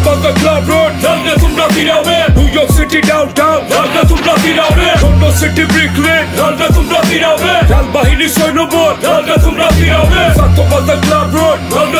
about the club road Dhalka Sumra Sirawe New York City downtown Dhalka Sumra Sirawe Tondo City brick lane. Brooklyn Dhalka Sumra Sirawe Dal Bahini Soinobor Dhalka Sumra Sirawe Sato about the club road Dhalka